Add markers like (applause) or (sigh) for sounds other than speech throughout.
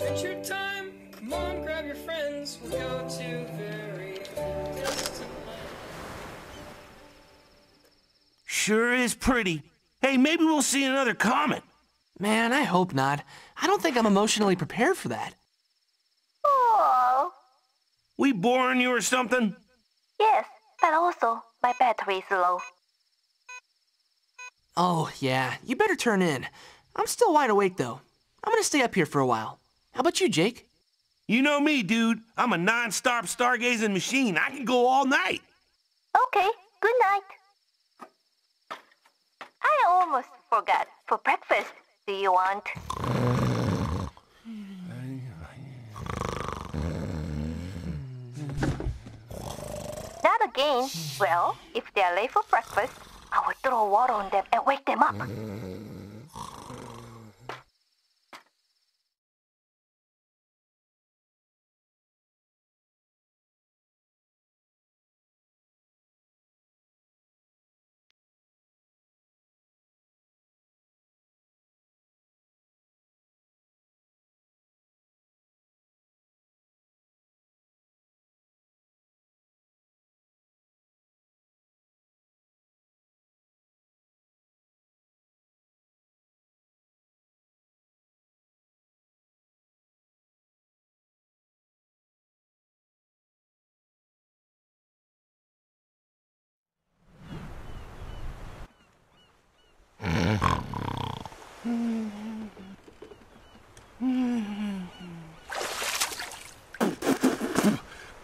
Adventure time! Come on, grab your friends. We'll go to very distant Sure is pretty. Hey, maybe we'll see another comet. Man, I hope not. I don't think I'm emotionally prepared for that. Oh, We boring you or something? yes, but also my battery's low. Oh, yeah, you better turn in. I'm still wide awake, though. I'm gonna stay up here for a while. How about you, Jake? You know me, dude. I'm a non-stop stargazing machine. I can go all night. Okay, good night. I almost forgot. For breakfast, do you want? Not again. Well, if they're late for breakfast, I will throw water on them and wake them up.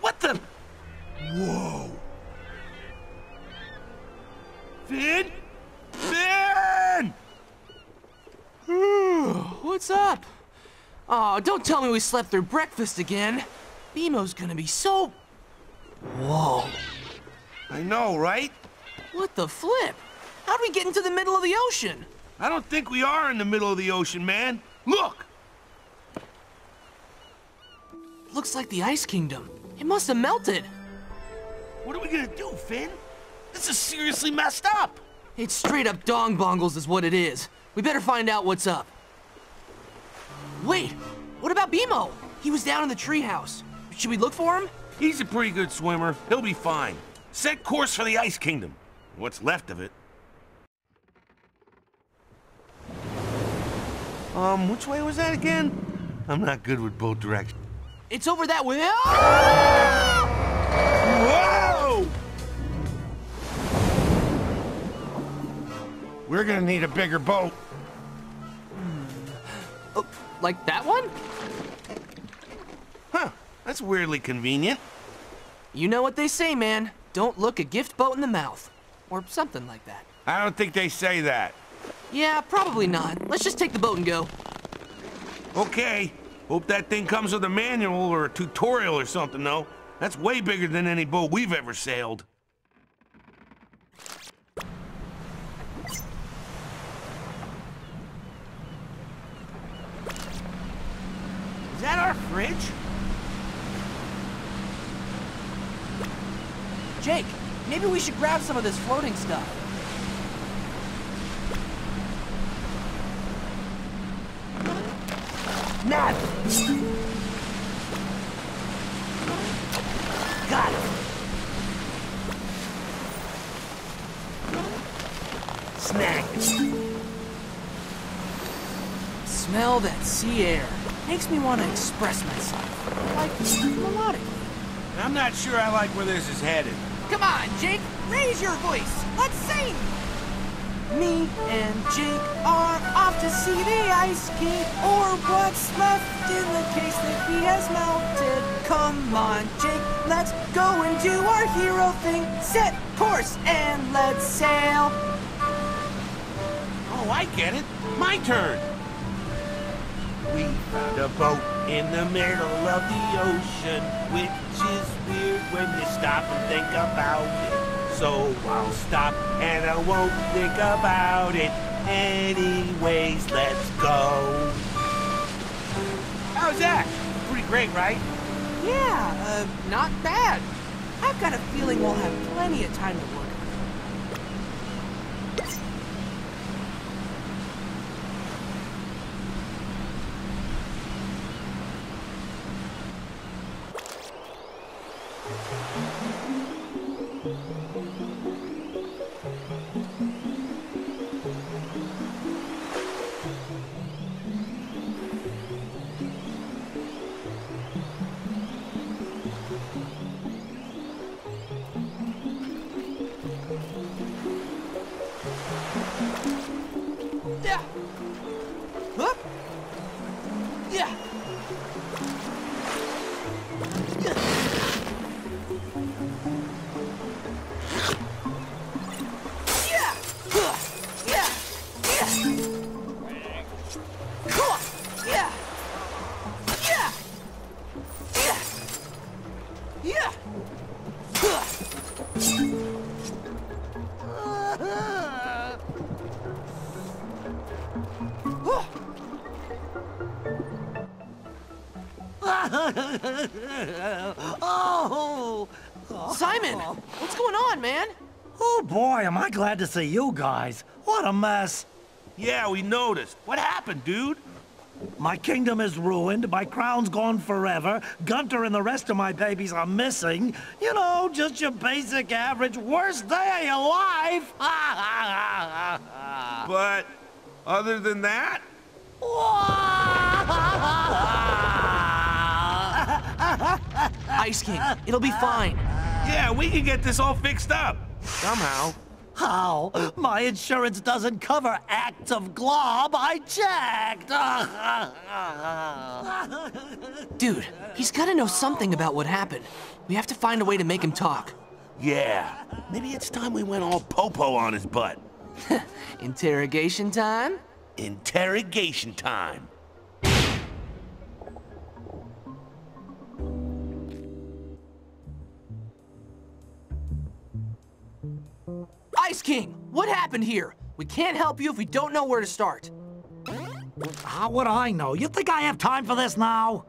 What the? Whoa. Finn? Finn! What's up? Oh, don't tell me we slept through breakfast again. BMO's gonna be so... Whoa. I know, right? What the flip? How'd we get into the middle of the ocean? I don't think we are in the middle of the ocean, man. Look! Looks like the Ice Kingdom. It must have melted. What are we gonna do, Finn? This is seriously messed up. It's straight up dong bongles is what it is. We better find out what's up. Wait, what about BMO? He was down in the treehouse. Should we look for him? He's a pretty good swimmer. He'll be fine. Set course for the Ice Kingdom. What's left of it. Um, which way was that again? I'm not good with both directions. It's over that way. Whoa! We're gonna need a bigger boat. Oh, like that one? Huh, that's weirdly convenient. You know what they say, man. Don't look a gift boat in the mouth. Or something like that. I don't think they say that. Yeah, probably not. Let's just take the boat and go. Okay. Hope that thing comes with a manual or a tutorial or something, though. That's way bigger than any boat we've ever sailed. Is that our fridge? Jake, maybe we should grab some of this floating stuff. Sea air. Makes me want to express myself. Like, melodically. I'm not sure I like where this is headed. Come on, Jake, raise your voice. Let's sing. Me and Jake are off to see the Ice King, or what's left in the case that he has melted. Come on, Jake, let's go and do our hero thing. Set course and let's sail. Oh, I get it. My turn. We found a boat in the middle of the ocean, which is weird when you stop and think about it. So I'll stop and I won't think about it. Anyways, let's go. How's that? Pretty great, right? Yeah, uh, not bad. I've got a feeling we'll have plenty of time to work. Oh! Simon, what's going on, man? Oh boy, am I glad to see you guys. What a mess. Yeah, we noticed. What happened, dude? My kingdom is ruined, my crown's gone forever, Gunter and the rest of my babies are missing. You know, just your basic average worst day of your life. (laughs) But other than that, (laughs) Ice King, it'll be fine. yeah, we can get this all fixed up. Somehow. How? My insurance doesn't cover acts of glob. I checked. (laughs) Dude, he's gotta know something about what happened. We have to find a way to make him talk. Yeah, maybe it's time we went all popo on his butt. (laughs) Interrogation time? Interrogation time. Ice King, what happened here? We can't help you if we don't know where to start. Ah, How would I know? You think I have time for this now?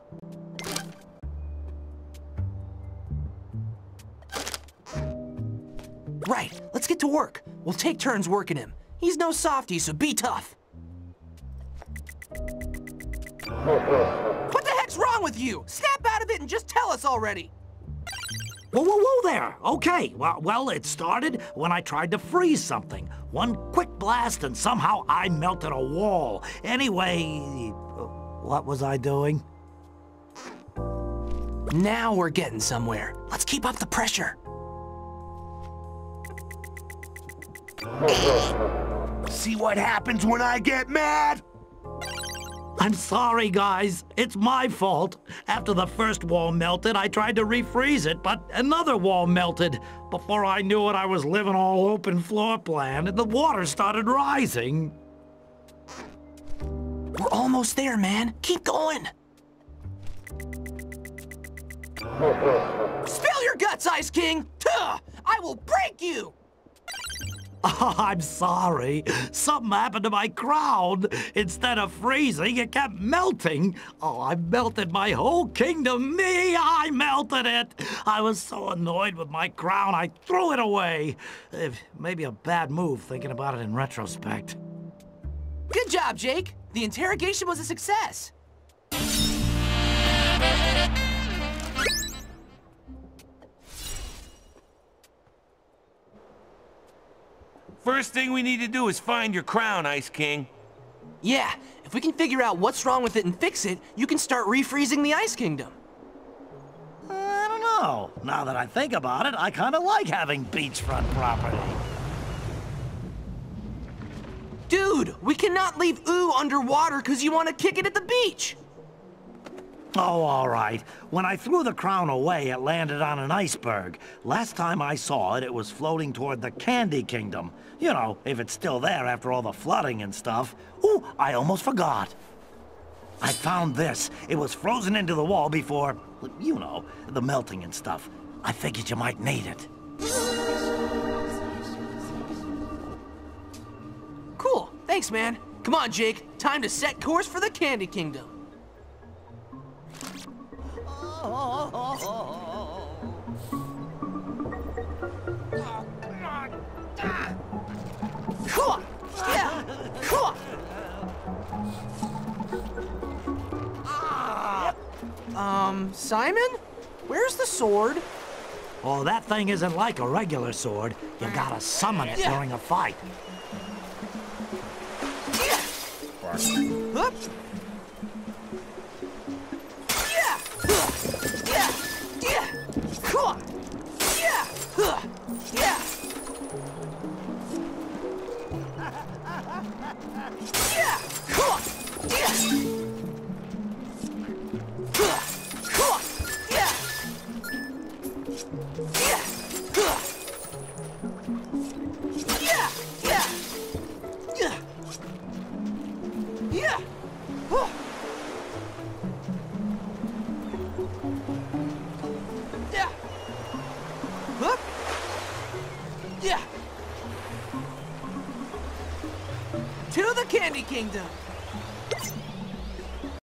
Right, let's get to work. We'll take turns working him. He's no softy, so be tough. What the heck's wrong with you? Snap out of it and just tell us already. Whoa, whoa, whoa there. Okay, well, well, it started when I tried to freeze something. One quick blast and somehow I melted a wall. Anyway, what was I doing? Now we're getting somewhere. Let's keep up the pressure. (laughs) See what happens when I get mad? I'm sorry, guys. It's my fault. After the first wall melted, I tried to refreeze it, but another wall melted. Before I knew it, I was living all open floor plan, and the water started rising. We're almost there, man. Keep going. Spill your guts, Ice King! Tuh! I will break you! Oh, (laughs) I'm sorry. Something happened to my crown. Instead of freezing, it kept melting. Oh, I melted my whole kingdom. Me, I melted it. I was so annoyed with my crown, I threw it away. Eh, Maybe a bad move thinking about it in retrospect. Good job, Jake. The interrogation was a success. First thing we need to do is find your crown, Ice King. Yeah, if we can figure out what's wrong with it and fix it, you can start refreezing the Ice Kingdom. I don't know. Now that I think about it, I kind of like having beachfront property. Dude, we cannot leave Ooo underwater because you want to kick it at the beach. Oh, all right. When I threw the crown away, it landed on an iceberg. Last time I saw it, it was floating toward the Candy Kingdom. You know, if it's still there after all the flooding and stuff. Ooh, I almost forgot. I found this. It was frozen into the wall before, you know, the melting and stuff. I figured you might need it. Cool, thanks, man. Come on, Jake. Time to set course for the Candy Kingdom. Yeah. Um, Simon? Where's the sword? Oh, that thing isn't like a regular sword. You gotta summon it during a fight. Yeah. Kingdom.